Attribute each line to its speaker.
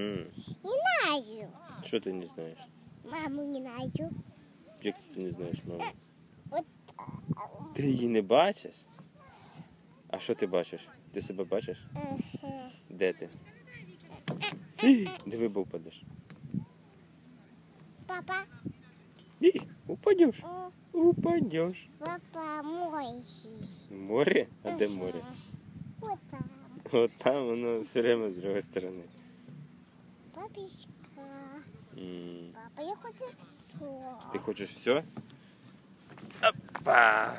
Speaker 1: М,
Speaker 2: Не знаю.
Speaker 1: Що ти не знаєш?
Speaker 2: Маму не знаю.
Speaker 1: Як це ти не знаєш маму?
Speaker 2: От
Speaker 1: Ти її не бачиш? А що ти бачиш? Ти себе бачиш?
Speaker 2: Ага.
Speaker 1: Де ти? Ій, Диви, бо впадеш.
Speaker 2: Папа,
Speaker 1: Ій, упадеш.
Speaker 2: о,
Speaker 1: Упадеш.
Speaker 2: папа мой.
Speaker 1: Море? А де море?
Speaker 2: Вот там.
Speaker 1: От там воно все время з другої сторони.
Speaker 2: Папочка. Папа, я хочу все.
Speaker 1: Ти хочеш все? Опа!